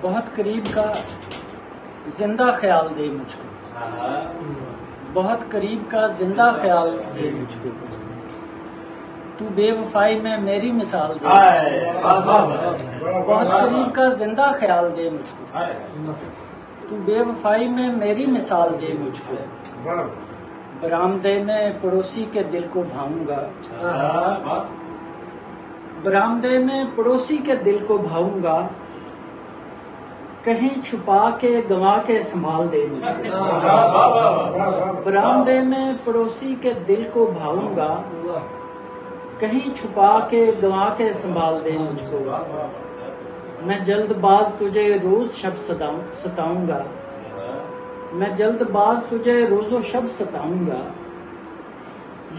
بہت قریب کا زندہ خیال دے مجھ کو۔ بہت قریب کا زندہ خیال دے مجھ کو۔ تو بے وفائی میں میری مثال دے۔ بہت قریب کا زندہ خیال دے مجھ کو۔ تو بے وفائی میں میری مثال دے مجھ کو۔ برامدے میں پڑوسی کے دل کو بھاؤں گا۔ برامدے میں پڑوسی کے دل کو بھاؤں گا۔ کہیں چھپا کے گوا کے سنبھال دے مجھ کو برامدے میں پڑوسی کے دل کو بھاؤں گا۔ کہیں چھپا کے گوا کے سنبھال دے مجھ کو۔ میں جلد باز تجھے روز شب ستاؤں گا۔ میں جلد باز تجھے روز و شب ستاؤں گا۔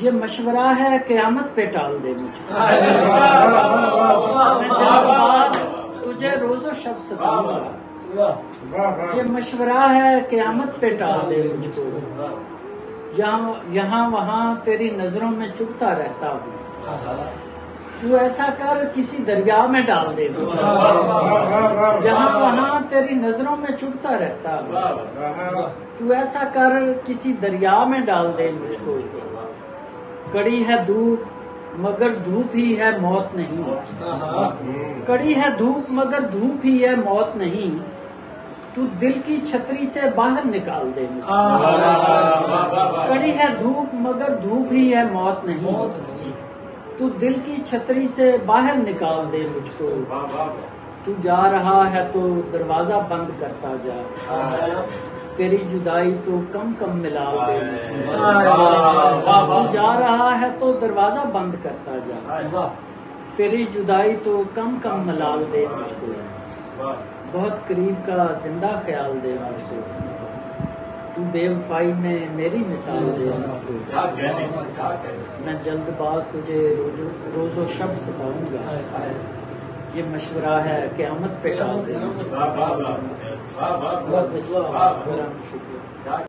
یہ مشورہ ہے قیامت پہ ٹال دے مجھے میں جلد باز تجھے روز و شب ستاؤں گا۔ یہ مشورہ ہے قیامت پہ ٹال دے مجھ کو۔ یہاں وہاں تیری نظروں میں چپتا رہتا ہوں۔ تو ایسا کر کسی دریا میں ڈال دے جہاں وہاں تیری نظروں میں چھپتا رہتا تو ایسا کر کسی دریا میں ڈال دے مجھ کو۔ کڑی ہے دھوپ، مگر دھوپ ہی ہے موت نہیں۔ کڑی ہے دھوپ، مگر دھوپ ہی ہے موت نہیں۔ تو دل کی چھتری سے باہر نکال دے کڑی ہے دھوپ مگر دھوپ ہی ہے موت نہیں۔ تو دل کی چھتری سے باہر نکال دے مجھ کو۔ تو جا رہا ہے تو دروازہ بند کرتا جا۔ تیری جدائی تو کم کم ملا دے تو جا رہا ہے تو دروازہ بند کرتا جا۔ تیری جدائی تو کم کم ملال دے مجھ کو۔ بہت قریب کا زندہ خیال دے مجھ کو تو بے وفائی میں میری مثال دے میں جلد باز تجھے روز و شب ستاؤں گا یہ مشورہ ہے قیامت پہ ٹال دے شکریہ